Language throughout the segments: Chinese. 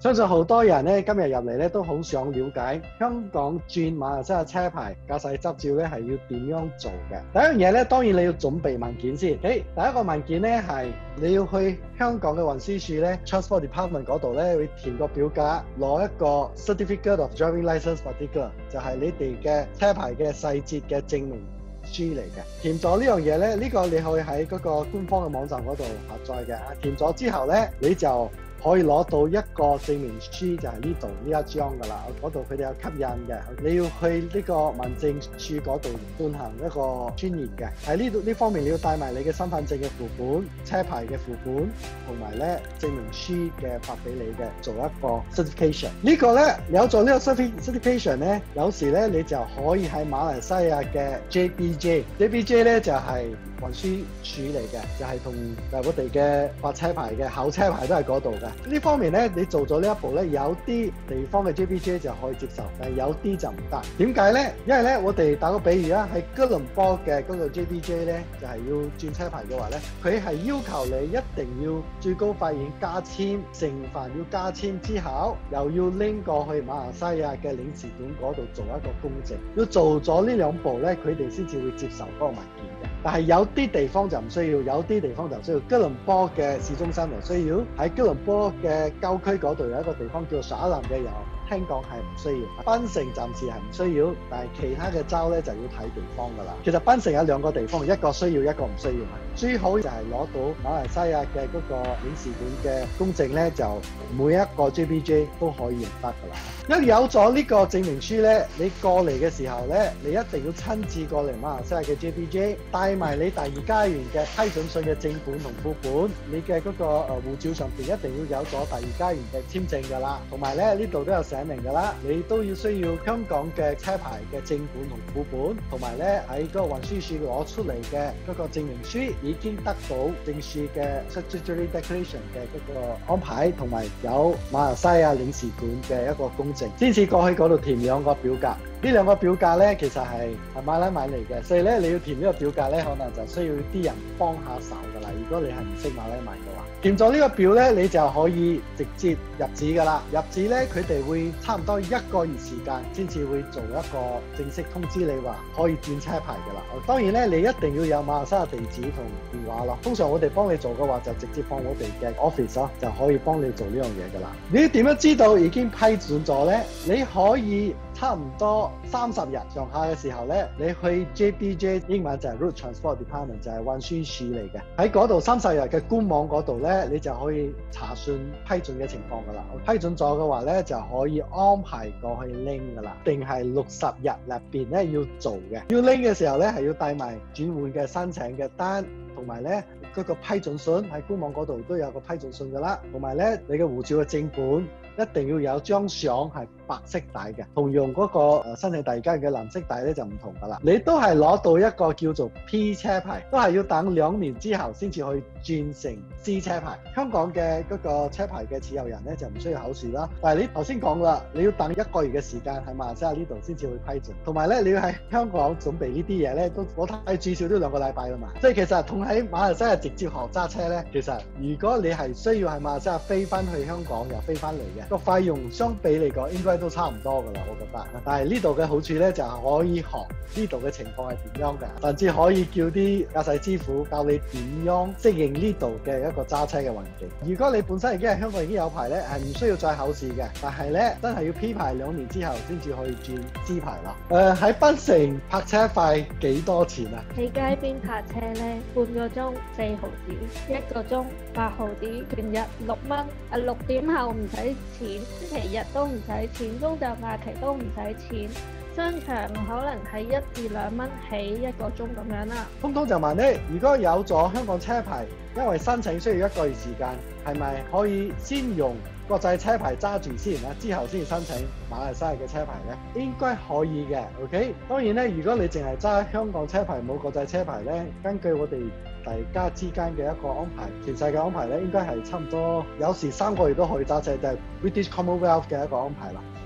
相信好多人咧今日入嚟咧都好想了解香港轉馬來西亞車牌駕駛執照咧係要點樣做嘅。第一樣嘢咧，當然你要準備文件先。誒，第一個文件咧係你要去香港嘅運輸署咧 Transport Department 嗰度咧，會填個表格，攞一個 Certificate of Driving License Particular，就係你哋嘅車牌嘅細節嘅證明 G 嚟嘅。填咗呢樣嘢咧，呢個你可以喺嗰個官方嘅網站嗰度下載嘅。填咗之後咧，你就可以攞到一個證明書，就係呢度呢一張噶啦。嗰度佢哋有吸引嘅，你要去呢個民政處嗰度進行一個專業嘅。喺呢度呢方面，你要帶埋你嘅身份證嘅副本、車牌嘅副本，同埋咧證明書嘅發俾你嘅，做一個 certification。呢個咧有做呢個 certification 咧，有時咧你就可以喺馬來西亞嘅 JBJ，JBJ 咧就係運輸署嚟嘅，就係同誒我哋嘅發車牌嘅考車牌都係嗰度嘅。呢方面咧，你做咗呢一步咧，有啲地方嘅 JBJ 就可以接受，但係有啲就唔得。點解咧？因為咧，我哋打個比喻啊，喺吉隆坡嘅嗰個 JBJ 咧，就係要轉車牌嘅話咧，佢係要求你一定要最高法院加簽，成份要加簽之後，又要拎過去馬來西亞嘅領事館嗰度做一個公證。要做咗呢兩步咧，佢哋先至會接受嗰個文件嘅。但係有啲地方就唔需要，有啲地方就需要。吉隆坡嘅市中心就需要，喺吉隆坡嘅郊區嗰度有一個地方叫做沙林嘅遊。聽講係唔需要，檳城暫時係唔需要，但係其他嘅州咧就要睇地方噶啦。其實檳城有兩個地方，一個需要，一個唔需要。最好就係攞到馬來西亞嘅嗰個領事館嘅公證咧，就每一個 JBJ 都可以用得噶啦。一有咗呢個證明書咧，你過嚟嘅時候咧，你一定要親自過嚟馬來西亞嘅 JBJ，帶埋你第二家園嘅批准信嘅正本同副本，你嘅嗰個誒護照上邊一定要有咗第二家園嘅簽證噶啦，同埋咧呢度都有寫明噶啦，你都要需要香港嘅車牌嘅正本同副本，同埋咧喺嗰個運輸署攞出嚟嘅嗰個證明書。已經得到正式嘅 Statutory Declaration 嘅嗰個安排，同埋有馬來西亞領事館嘅一個公证，先至過去嗰度填兩個表格。呢兩個表格咧，其實係係馬來文嚟嘅，所以咧你要填呢個表格咧，可能就需要啲人幫下手噶啦。如果你係唔識馬來文嘅話，填咗呢個表咧，你就可以直接入紙噶啦。入紙咧，佢哋會差唔多一個月時間先至會做一個正式通知你話可以轉車牌噶啦。當然咧，你一定要有馬來西亞地址同電話咯。通常我哋幫你做嘅話，就直接放我哋嘅 office 咯，就可以幫你做呢樣嘢噶啦。你點樣知道已經批准咗咧？你可以。差唔多三十日上下嘅時候咧，你去 JBJ 英文就係 Road Transport Department 就係運輸署嚟嘅。喺嗰度三十日嘅官網嗰度咧，你就可以查詢批准嘅情況噶啦。批准咗嘅話咧，就可以安排過去拎噶啦。定係六十日入邊咧要做嘅。要拎嘅時候咧，係要帶埋轉換嘅申請嘅單，同埋咧嗰個批准信喺官網嗰度都有個批准信噶啦。同埋咧，你嘅護照嘅正本一定要有張相係白色帶嘅，同用嗰個申請第二家嘅藍色帶咧就唔同噶啦。你都係攞到一個叫做 P 車牌，都係要等兩年之後先至去轉成 C 車牌。香港嘅嗰個車牌嘅持有人咧就唔需要考試啦。但係你頭先講啦，你要等一個月嘅時間喺馬來西亞呢度先至去批准，同埋咧你要喺香港準備呢啲嘢咧都我睇至少都兩個禮拜啦嘛。即係其實同喺馬來西亞直接學揸車咧，其實如果你係需要係馬來西亞飛翻去香港又飛翻嚟嘅，個費用相比嚟講應該都差唔多噶啦，我覺得。但係呢度嘅好處咧，就係可以學呢度嘅情況係點樣嘅，甚至可以叫啲駕駛師傅教你點樣適應呢度嘅一個揸車嘅環境。如果你本身已經係香港已經有牌咧，係唔需要再考試嘅。但係咧，真係要 P 牌兩年之後先至可以轉 C 牌啦。誒、呃，喺檳城泊車費幾多錢啊？喺街邊泊車咧，半個鐘四毫子，一个钟八毫子，全日六蚊。啊，六点后唔使钱，星期日都唔使錢，公眾假期都唔使钱。商场可能係一至两蚊起一个钟咁样啦。通通就问你，如果有咗香港车牌，因为申请需要一个月时间，系咪可以先用國際車牌揸住先啊？之後先申請馬來西亞嘅車牌咧？應該可以嘅，OK。當然咧，如果你淨係揸香港車牌冇國際車牌咧，根據我哋大家之間嘅一個安排，全世界安排咧，應該係差唔多有時三個月都可以揸車，就係 British Commonwealth 嘅一個安排啦。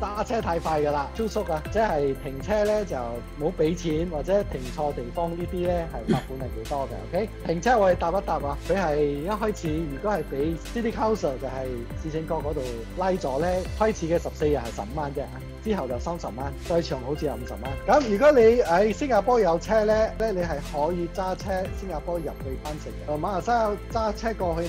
揸車太快㗎啦，超速啊！即係停車咧就冇俾錢或者停錯地方呢啲咧係罰款係幾多嘅？OK，停車我哋答一答啊！佢係一開始如果係俾 City Council 就係市政局嗰度拉咗咧，開始嘅十四日係十五蚊啫。之後就三十蚊，最長好似有五十蚊。咁如果你喺新加坡有車咧，咧你係可以揸車新加坡入去翻城嘅。馬來西亞揸車過去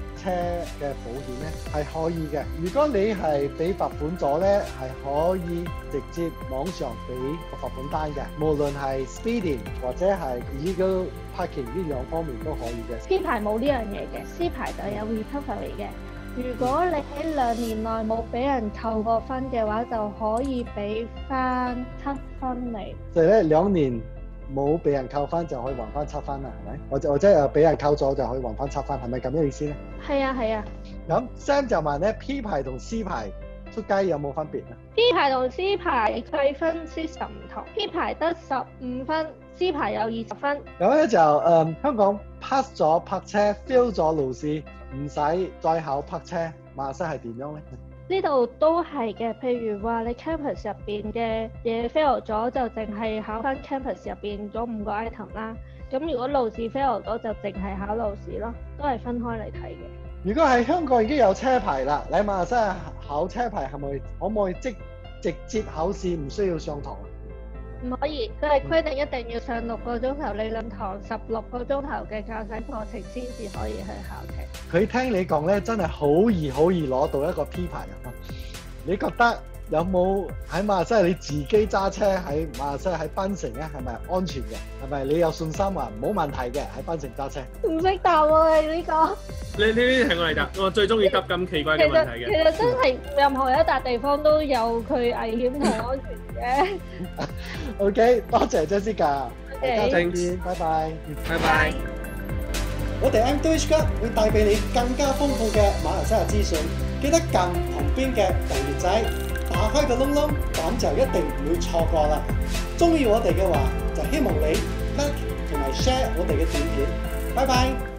車嘅保險咧係可以嘅。如果你係俾罰款咗咧，係可以直接網上俾個罰款單嘅，無論係 speeding 或者係 illegal parking 呢兩方面都可以嘅。C 牌冇呢樣嘢嘅，C 牌就有 recovery 嘅。如果你喺兩年內冇俾人扣過分嘅話，就可以俾翻七分你。就係咧兩年冇俾人扣分就可以還翻七分啦，係咪？或者或者誒俾人扣咗就可以還翻七分，係咪咁嘅意思咧？係啊係啊咁 Sam 就問咧 P 牌同 C 牌出街有冇分別啊？，P 牌同 C 牌計分 system 唔同，P 牌得十五分，C 牌有二十分。咁咧就誒、嗯香港 pass 咗泊車 fail 咗路試，唔使再考泊車，馬來西亞係點樣咧？呢度都係嘅，譬如話你 campus 入邊嘅嘢 fail 咗，就淨係考翻 campus 入邊嗰五個 item 啦。咁如果路試 fail 咗，就淨係考路試咯，都係分開嚟睇嘅。如果喺香港已經有車牌啦，你喺馬來西亞考車牌係咪可唔可以即直接考試，唔需要上堂？唔可以，佢係規定一定要上六個鐘頭理論堂，十六個鐘頭嘅駕駛課程先至可以去考嘅。佢聽你講咧，真係好易好易攞到一個 P 牌啊！你覺得有冇喺馬來西亞你自己揸車喺馬來西亞喺檳城咧，係咪安全嘅？係咪你有信心啊冇問題嘅喺檳城揸車？唔識答喎你呢個。呢呢啲係我嚟答，我最中意答咁奇怪嘅問題嘅。實其實真係任何一笪地方都有佢危險同安全嘅。OK，多謝 Jessica，大家 OK 再見，拜拜。拜拜。我哋 M Deutsch Club 會帶俾你更加豐富嘅馬來西亞資訊，記得撳旁邊嘅訂閱仔，打開個窿窿，咁就一定唔會錯過啦。中意我哋嘅話，就希望你 like 同埋 share 我哋嘅短片。拜拜。